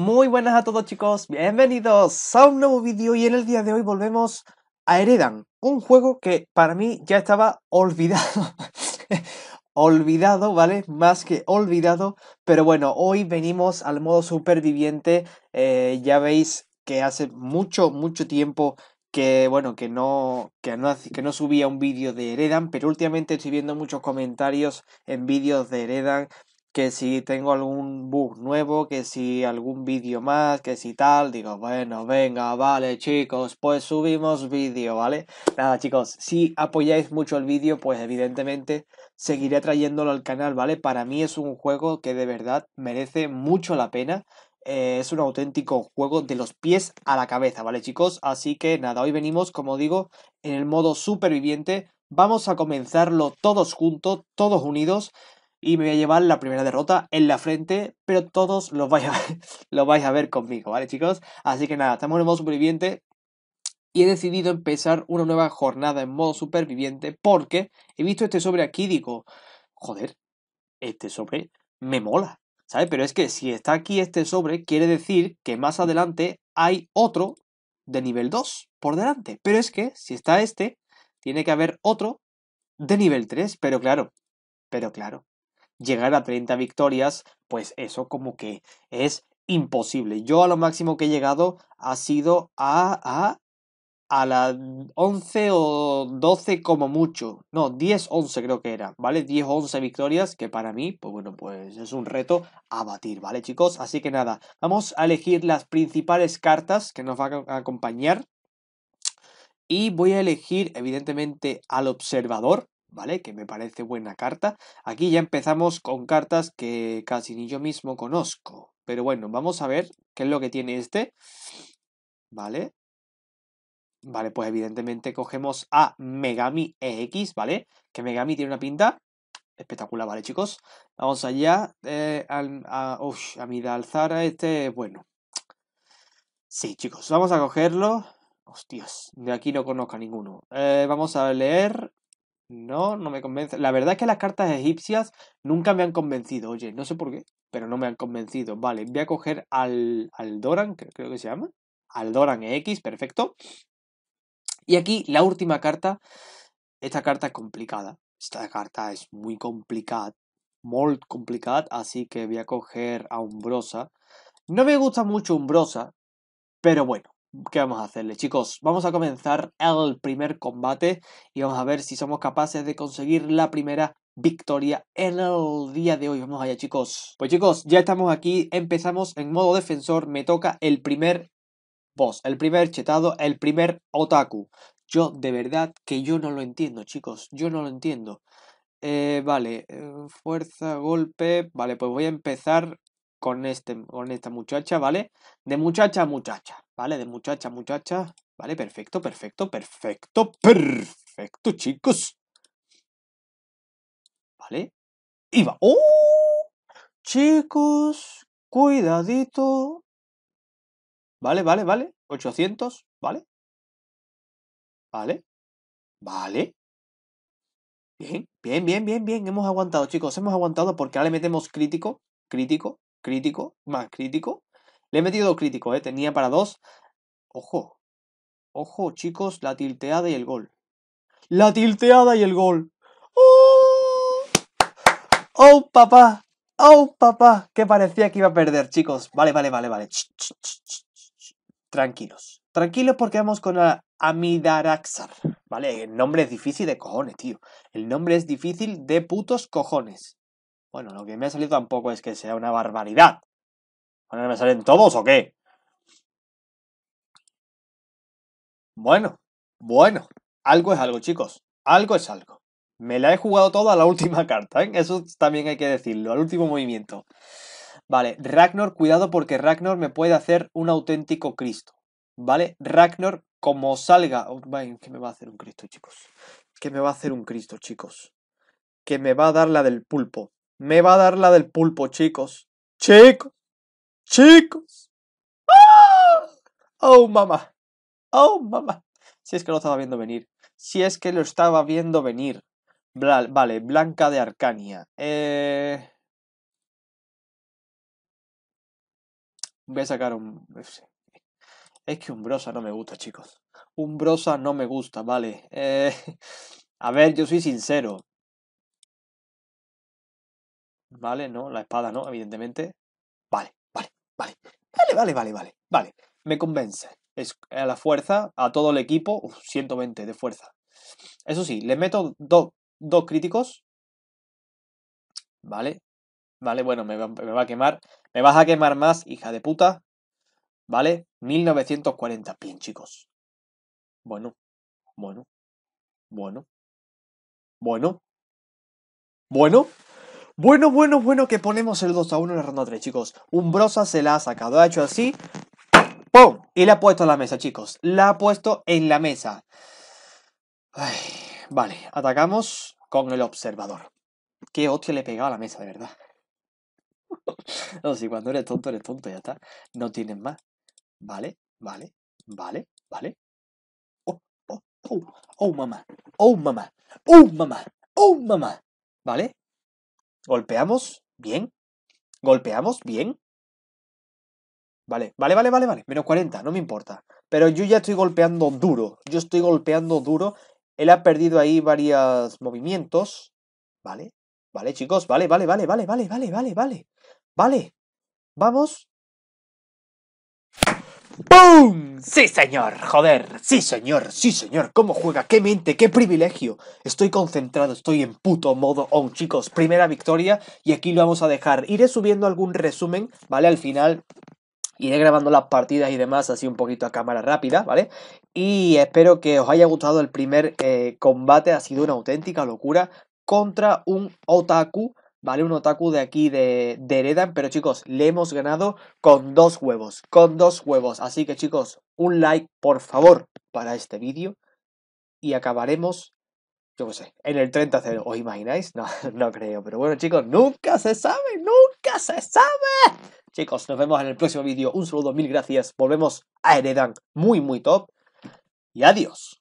Muy buenas a todos chicos, bienvenidos a un nuevo vídeo y en el día de hoy volvemos a Heredan, un juego que para mí ya estaba olvidado, olvidado, ¿vale? Más que olvidado, pero bueno, hoy venimos al modo superviviente, eh, ya veis que hace mucho, mucho tiempo que bueno, que no, que no, que no subía un vídeo de Heredan, pero últimamente estoy viendo muchos comentarios en vídeos de Heredan que si tengo algún bug nuevo, que si algún vídeo más, que si tal, digo, bueno, venga, vale chicos, pues subimos vídeo, ¿vale? Nada chicos, si apoyáis mucho el vídeo, pues evidentemente seguiré trayéndolo al canal, ¿vale? Para mí es un juego que de verdad merece mucho la pena. Eh, es un auténtico juego de los pies a la cabeza, ¿vale chicos? Así que nada, hoy venimos, como digo, en el modo superviviente. Vamos a comenzarlo todos juntos, todos unidos y me voy a llevar la primera derrota en la frente, pero todos lo vais a ver, vais a ver conmigo, ¿vale, chicos? Así que nada, estamos en modo superviviente y he decidido empezar una nueva jornada en modo superviviente porque he visto este sobre aquí y digo, joder, este sobre me mola, ¿sabes? Pero es que si está aquí este sobre, quiere decir que más adelante hay otro de nivel 2 por delante. Pero es que si está este, tiene que haber otro de nivel 3, pero claro, pero claro, llegar a 30 victorias, pues eso como que es imposible. Yo a lo máximo que he llegado ha sido a, a, a las 11 o 12 como mucho. No, 10, 11 creo que era, ¿vale? 10 o 11 victorias que para mí, pues bueno, pues es un reto a batir, ¿vale chicos? Así que nada, vamos a elegir las principales cartas que nos van a acompañar. Y voy a elegir evidentemente al observador, ¿vale? Que me parece buena carta. Aquí ya empezamos con cartas que casi ni yo mismo conozco. Pero bueno, vamos a ver qué es lo que tiene este. ¿Vale? Vale, pues evidentemente cogemos a Megami EX, ¿vale? Que Megami tiene una pinta espectacular, ¿vale, chicos? Vamos allá. Eh, a, uf, a este, bueno. Sí, chicos, vamos a cogerlo. Hostias, de aquí no conozco a ninguno. Eh, vamos a leer no, no me convence. La verdad es que las cartas egipcias nunca me han convencido. Oye, no sé por qué, pero no me han convencido. Vale, voy a coger al, al Doran, creo que se llama. Al Doran X, perfecto. Y aquí la última carta. Esta carta es complicada. Esta carta es muy complicada. Muy complicada. Así que voy a coger a Umbrosa. No me gusta mucho Umbrosa. Pero bueno, ¿Qué vamos a hacerle, chicos? Vamos a comenzar el primer combate y vamos a ver si somos capaces de conseguir la primera victoria en el día de hoy. Vamos allá, chicos. Pues chicos, ya estamos aquí, empezamos en modo defensor, me toca el primer boss, el primer chetado, el primer otaku. Yo, de verdad, que yo no lo entiendo, chicos, yo no lo entiendo. Eh, vale, eh, fuerza, golpe, vale, pues voy a empezar con, este, con esta muchacha, ¿vale? De muchacha a muchacha, ¿vale? De muchacha muchacha, ¿vale? Perfecto, perfecto, perfecto, perfecto, chicos. ¿Vale? Y va. ¡Oh! Chicos, cuidadito. Vale, vale, vale. 800, ¿vale? Vale. Vale. Bien, bien, bien, bien, bien. Hemos aguantado, chicos. Hemos aguantado porque ahora le metemos crítico, crítico, crítico, más crítico. Le he metido crítico, ¿eh? Tenía para dos. Ojo. Ojo, chicos, la tilteada y el gol. La tilteada y el gol. ¡Oh! ¡Oh, papá! ¡Oh, papá! Que parecía que iba a perder, chicos. Vale, vale, vale, vale. Tranquilos. Tranquilos porque vamos con Amidaraxar. Vale, el nombre es difícil de cojones, tío. El nombre es difícil de putos cojones. Bueno, lo que me ha salido tampoco es que sea una barbaridad. ¿Ahora me salen todos o qué? Bueno, bueno. Algo es algo, chicos. Algo es algo. Me la he jugado todo a la última carta, ¿eh? Eso también hay que decirlo, al último movimiento. Vale, Ragnar, cuidado porque Ragnar me puede hacer un auténtico Cristo. ¿Vale? Ragnar, como salga... Oh, ¿Qué me va a hacer un Cristo, chicos? ¿Qué me va a hacer un Cristo, chicos? Que me va a dar la del pulpo. Me va a dar la del pulpo, chicos. Chicos. Chicos. Oh, mamá. Oh, mamá. Si es que lo estaba viendo venir. Si es que lo estaba viendo venir. vale, Blanca de Arcania. Eh... Voy a sacar un... Es que un brosa no me gusta, chicos. Un brosa no me gusta, vale. Eh, a ver, yo soy sincero. Vale, no, la espada no, evidentemente. Vale, vale, vale. Vale, vale, vale, vale. Me convence. Es a la fuerza, a todo el equipo, 120 de fuerza. Eso sí, le meto dos críticos. Vale, vale, bueno, me me va a quemar. Me vas a quemar más, hija de puta. ¿Vale? 1940. Bien, chicos. Bueno, bueno, bueno, bueno, bueno, bueno, bueno, bueno, que ponemos el 2 a 1 en la ronda 3, chicos. Un Brosa se la ha sacado, ha hecho así. ¡Pum! Y la ha puesto en la mesa, chicos. La ha puesto en la mesa. vale, atacamos con el observador. Qué hostia le he pegado a la mesa, de verdad. no, si cuando eres tonto, eres tonto, ya está. No tienes más. Vale, vale, vale, vale. Oh, oh, oh, oh, mamá. Oh, mamá. Oh, mamá. Oh, mamá. ¿Vale? Golpeamos. Bien. Golpeamos. Bien. Vale, vale, vale, vale, vale. Menos 40, no me importa. Pero yo ya estoy golpeando duro. Yo estoy golpeando duro. Él ha perdido ahí varios movimientos. Vale, vale, chicos. Vale, vale, vale, vale, vale, vale, vale, vale. Vale. Vamos. ¡Bum! Sí, señor, joder, sí, señor, sí, señor, ¿cómo juega? ¡Qué mente, qué privilegio! Estoy concentrado, estoy en puto modo on, chicos, primera victoria y aquí lo vamos a dejar. Iré subiendo algún resumen, ¿vale? Al final iré grabando las partidas y demás así un poquito a cámara rápida, ¿vale? Y espero que os haya gustado el primer eh, combate, ha sido una auténtica locura contra un otaku ¿vale? Un otaku de aquí de, de Heredan, pero chicos, le hemos ganado con dos huevos, con dos huevos. Así que chicos, un like, por favor, para este vídeo y acabaremos, yo qué sé, en el 30-0. ¿Os imagináis? No, no creo, pero bueno chicos, nunca se sabe, nunca se sabe. Chicos, nos vemos en el próximo vídeo. Un saludo, mil gracias. Volvemos a Heredan muy, muy top. Y adiós.